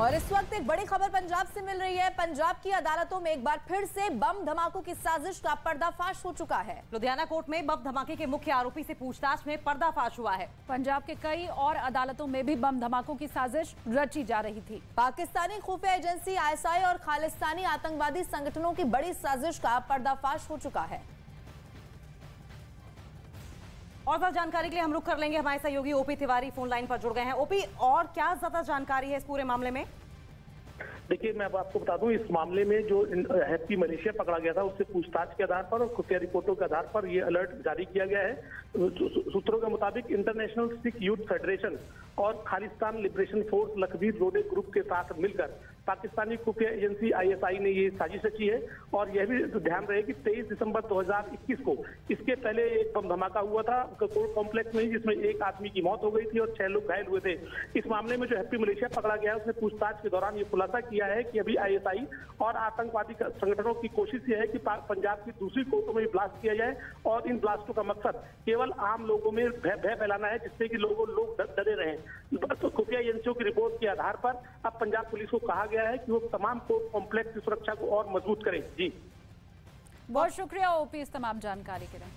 और इस वक्त एक बड़ी खबर पंजाब से मिल रही है। पंजाब की अदालतों में एक बार फिर से बम धमाकों की साजिश का पर्दाफाश हो चुका है। लुधियाना कोर्ट में बम धमाके के मुख्य आरोपी से पूछताछ में पर्दाफाश हुआ है। पंजाब के कई और अदालतों में भी बम धमाकों की साजिश रची जा रही थी। पाकिस्तानी खुफिया एजेंसी आईएसआई और खालिस्तानी आतंकवादी संगठनों की बड़ी साजिश का पर्दाफाश हो चुका है। और ज़्यादा जानकारी के लिए हम रुक कर लेंगे। हमारे सहयोगी ओपी तिवारी फ़ोन लाइन पर जुड़ गए हैं। ओपी और क्या ज़्यादा जानकारी है इस पूरे मामले में? देखिए, मैं अब आपको बता दूँ, इस मामले में जो हैप्पी मलेशिया पकड़ा गया था, उससे पूछताछ के आधार पर और खुफिया रिपोर्टों के आधार पर ये अलर्ट जारी किया गया है। सूत्रों के मुताबिक इंटरनेशनल सिख यूथ फेडरेशन और खालिस्तान लिबरेशन फोर्स लखवीर रोडे ग्रुप के साथ मिलकर पाकिस्तानी खुफिया एजेंसी आईएसआई ने ये साजिश रची है और यह भी ध्यान रहे कि 23 दिसंबर 2021 को इसके पहले एक बम धमाका हुआ था कोर्ट कॉम्प्लेक्स में, जिसमें एक आदमी की मौत हो गई थी और छह लोग घायल हुए थे। इस मामले में जो हैप्पी मलेशिया पकड़ा गया उसने पूछताछ के दौरान ये खुलासा किया है कि अभी आईएसआई और आतंकवादी संगठनों की कोशिश यह है कि पंजाब की दूसरी कोर्टों में ब्लास्ट किया जाए और इन ब्लास्टों का मकसद केवल आम लोगों में भय फैलाना है, जिससे कि लोगों, लोग डरे रहे। खुफिया एजेंसियों की रिपोर्ट के आधार पर अब पंजाब पुलिस को कहा गया है कि वो तमाम कोर्ट कॉम्प्लेक्स की सुरक्षा को और मज़बूत करें। जी। बहुत शुक्रिया ओपी इस तमाम जानकारी के लिए।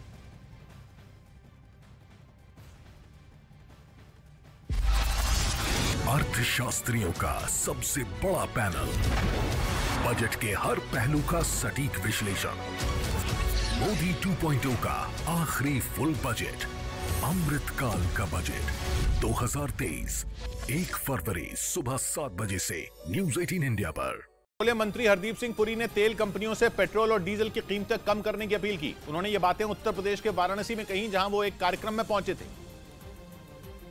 अर्थशास्त्रियों का सबसे बड़ा पैनल। बजट के हर पहलू का सटीक विश्लेषण। मोदी 2.0 का आखिरी फुल बजट अमृतकाल का बजट 2023 एक फरवरी सुबह सात बजे से न्यूज़ 18 इंडिया पर। पेट्रोलियम मंत्री हरदीप सिंह पुरी ने तेल कंपनियों से पेट्रोल और डीजल की कीमतें कम करने की अपील की। उन्होंने ये बातें उत्तर प्रदेश के वाराणसी में कही जहाँ वो एक कार्यक्रम में पहुँचे थे।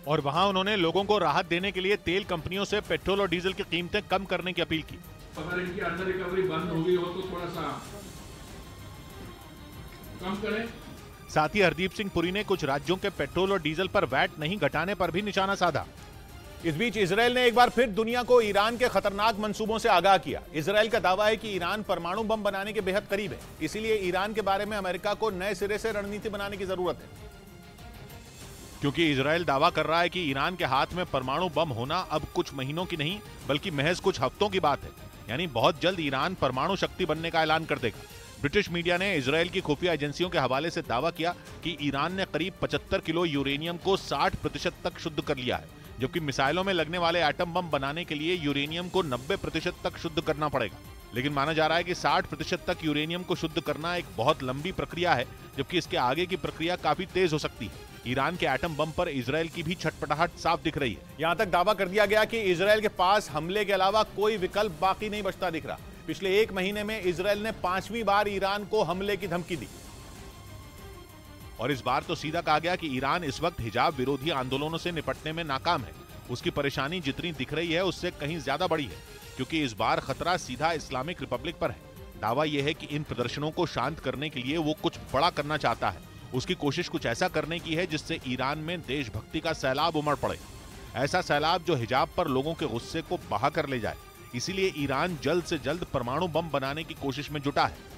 और वहाँ उन्होंने लोगों को राहत देने के लिए तेल कंपनियों से पेट्रोल और डीजल की कीमतें कम करने की अपील की। अगर इनकी अंडर रिकवरी बंद हो गई हो तो थोड़ा सा कम करें। साथ ही हरदीप सिंह पुरी ने कुछ राज्यों के पेट्रोल और डीजल पर वैट नहीं घटाने पर भी निशाना साधा। इस बीच इसराइल ने एक बार फिर दुनिया को ईरान के खतरनाक मंसूबों से आगाह किया। इसराइल का दावा है कि ईरान परमाणु बम बनाने के बेहद करीब है। इसीलिए ईरान के बारे में अमेरिका को नए सिरे से रणनीति बनाने की ज़रूरत है। क्योंकि इसराइल दावा कर रहा है कि ईरान के हाथ में परमाणु बम होना अब कुछ महीनों की नहीं बल्कि महज कुछ हफ्तों की बात है। यानी बहुत जल्द ईरान परमाणु शक्ति बनने का ऐलान कर देगा। ब्रिटिश मीडिया ने इसराइल की खुफिया एजेंसियों के हवाले से दावा किया कि ईरान ने करीब 75 किलो यूरेनियम को 60 प्रतिशत तक शुद्ध कर लिया है, जबकि मिसाइलों में लगने वाले एटम बम बनाने के लिए यूरेनियम को 90 प्रतिशत तक शुद्ध करना पड़ेगा। लेकिन माना जा रहा है कि 60 प्रतिशत तक यूरेनियम को शुद्ध करना एक बहुत लंबी प्रक्रिया है, जबकि इसके आगे की प्रक्रिया काफ़ी तेज हो सकती है। ईरान के एटम बम पर इसराइल की भी छटपटाहट साफ़ दिख रही है। यहाँ तक दावा कर दिया गया कि इसराइल के पास हमले के अलावा कोई विकल्प बाकी नहीं बचता दिख रहा। पिछले एक महीने में इसराइल ने पांचवी बार ईरान को हमले की धमकी दी। और इस बार तो सीधा कहा गया कि ईरान इस वक्त हिजाब विरोधी आंदोलनों से निपटने में नाकाम है। उसकी परेशानी जितनी दिख रही है, उससे कहीं ज़्यादा बड़ी है, क्योंकि इस बार खतरा सीधा इस्लामिक रिपब्लिक पर है। दावा यह है कि इन प्रदर्शनों को शांत करने के लिए वो कुछ बड़ा करना चाहता है। उसकी कोशिश कुछ ऐसा करने की है, जिससे ईरान में देशभक्ति का सैलाब उमड़ पड़े। ऐसा सैलाब जो हिजाब पर लोगों के गुस्से को बहा कर ले जाए इसीलिए ईरान जल्द से जल्द परमाणु बम बनाने की कोशिश में जुटा है।